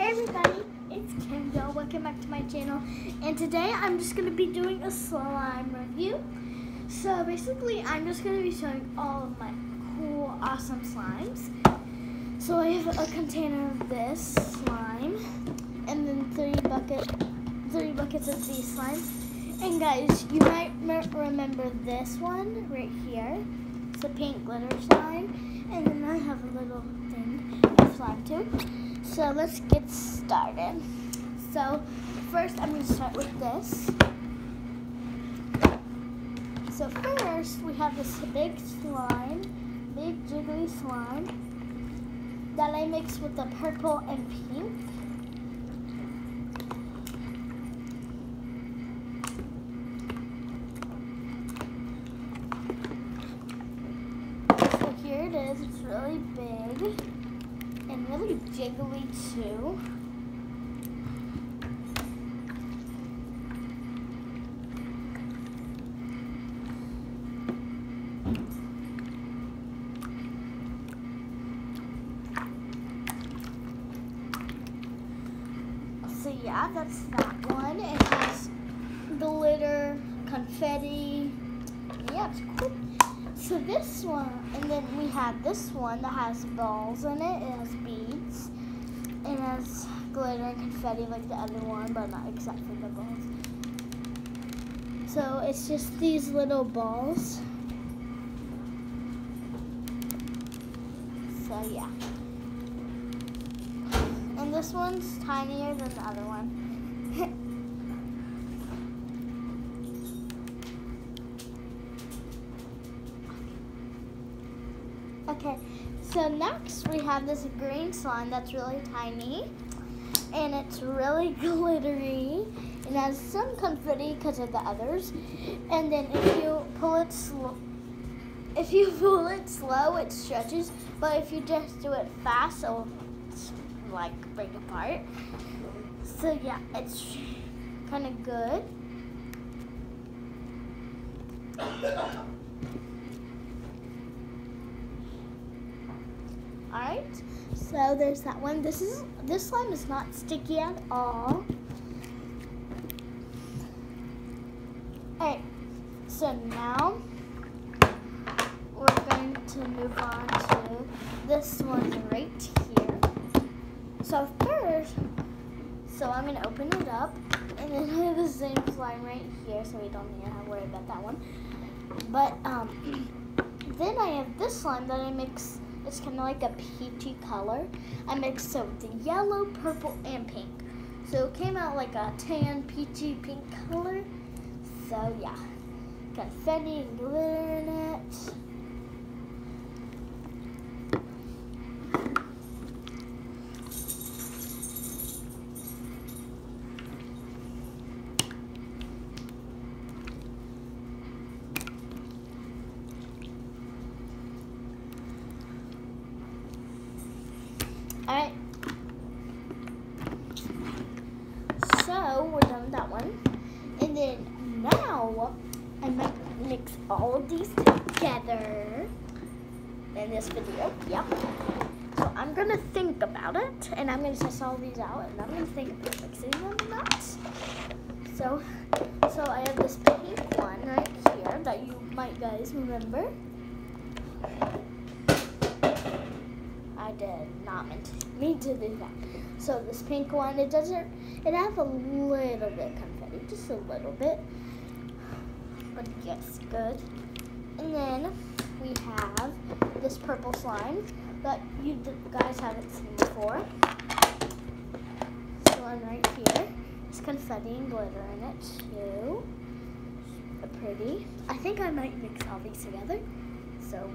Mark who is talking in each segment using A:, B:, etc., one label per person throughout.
A: Hey everybody, it's Kamdyn. Welcome back to my channel. And today I'm just going to be doing a slime review. So basically I'm just going to be showing all of my cool, awesome slimes. So I have a container of this slime and then three bucket, three buckets of these slimes. And guys, you might remember this one right here. It's a pink glitter slime. And then I have a little thing of slime too. So let's get started. So first I'm going to start with this. So first we have this big slime, big jiggly slime that I mixed with the purple and pink. So here it is, it's really big really jiggly too. So yeah, that's that one. It has glitter, confetti. Yeah, it's cool. So this one, and then we have this one that has balls in it. It has beads. It has glitter and confetti like the other one, but not except for the balls. So it's just these little balls. So yeah. And this one's tinier than the other one. Okay, so next we have this green slime that's really tiny and it's really glittery and has some confetti because of the others. And then if you pull it slow, if you pull it slow, it stretches, but if you just do it fast, it'll like break apart. So yeah, it's kind of good. Alright, so there's that one. This is this slime is not sticky at all. Alright, so now we're going to move on to this one right here. So first, so I'm gonna open it up and then I have the same slime right here, so we don't need to worry about that one. But um, then I have this slime that I mix it's kind of like a peachy color. I mixed it with the yellow, purple, and pink. So it came out like a tan, peachy, pink color. So yeah, confetti and glitter in it. Alright. So we're done with that one. And then now I might mix all of these together in this video. Yep. So I'm gonna think about it and I'm gonna test all these out and I'm gonna think about mixing them or not. So so I have this pink one right here that you might guys remember. I did not mean to, do that. So this pink one, it doesn't, it has a little bit confetti, just a little bit. But yes, good. And then we have this purple slime that you guys haven't seen before. This one right here. It's confetti and glitter in it too. Pretty. I think I might mix all these together. So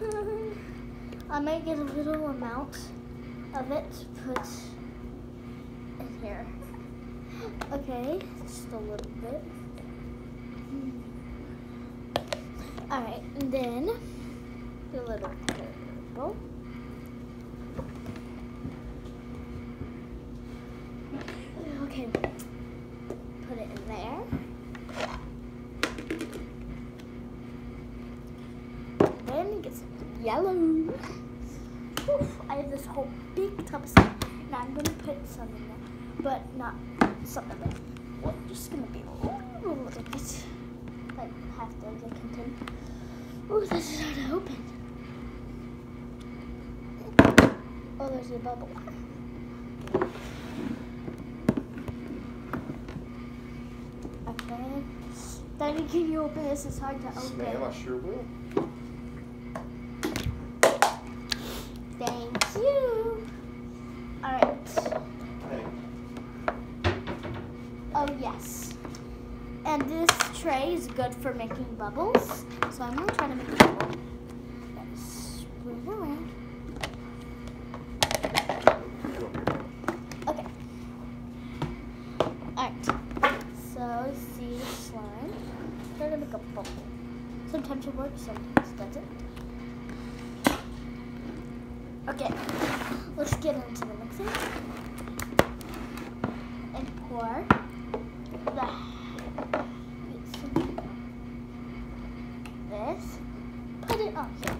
A: I might get a little amount of it put in here. Okay, just a little Alright, and then the little purple. Okay, put it in there. And Then get some yellow. Oof, I have this whole big tub of slime. And I'm gonna put some in there, but not some of it. Well, just gonna be a little bit, like half the content. Oh, this is hard to open. Oh, there's a bubble. Okay. Daddy, can you open this? It's hard to open.
B: Ma'am, I sure will.
A: Thank you. Alright.
B: Hey,
A: Oh, yes. And this tray is good for making bubbles. So I'm to try to make a bubble. Let's spin around. Okay. Alright. So, see the slime. Try to make a bubble. Sometimes it works, sometimes it doesn't. Okay. Let's get into the mixing. And pour this. Put it on here.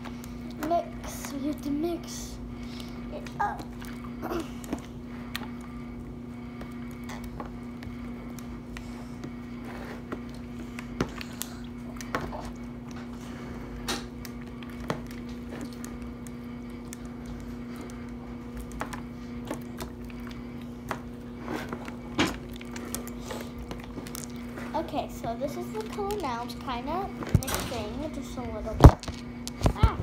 A: Mix. We have to mix it up. Okay, so this is the color now. It's kind of mixing just a little bit. Ah.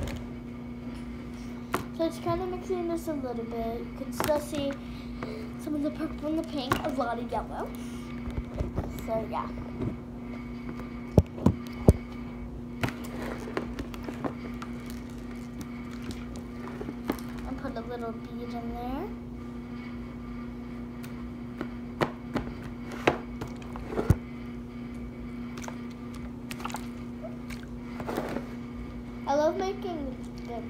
A: So it's kind of mixing this a little bit. You can still see some of the purple and the pink, a lot of yellow. So yeah. And put a little bead in there. I love making the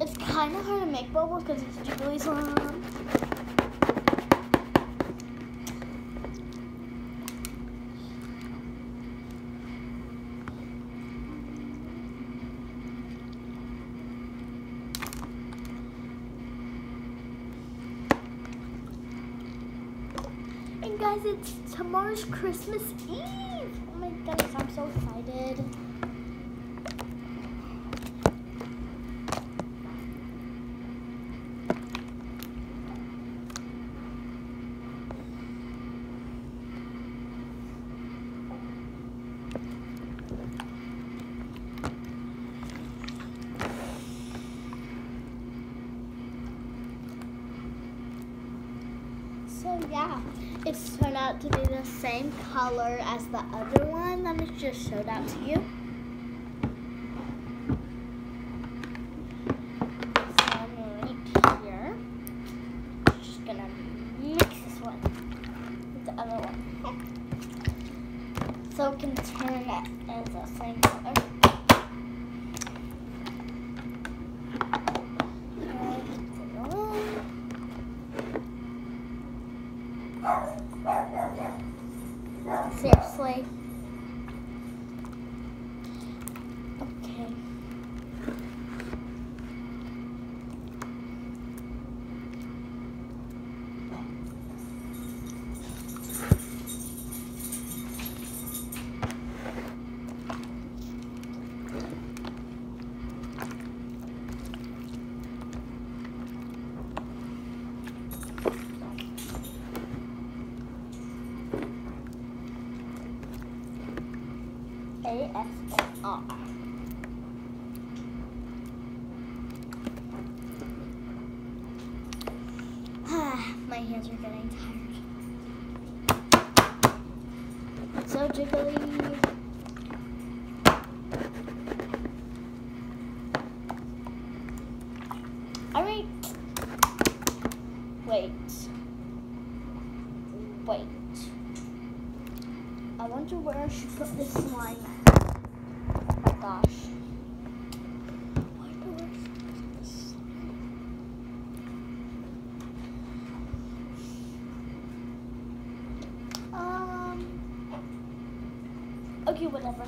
A: It's kind of hard to make bubbles because it's jiggly slime. And guys, it's tomorrow's Christmas Eve. Oh my goodness, I'm so excited. So yeah, it's turned out to be the same color as the other one that I just showed out to you. So I'm right here. Just gonna mix this one with the other one. So it can turn it as the same color. Alright, put it on. Seriously. Okay. ASMR. My hands are getting tired. So jiggly. wonder where I should put this slime at. Oh my gosh. Okay, whatever.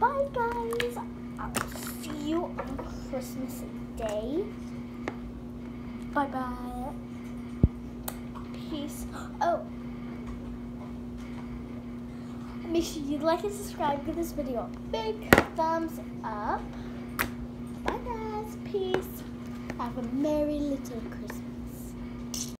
A: Bye, guys. I'll see you on Christmas Day. Bye-bye. Peace. Oh. Make sure you like and subscribe. Give this video a big thumbs up. Bye, guys. Peace. Have a merry little Christmas.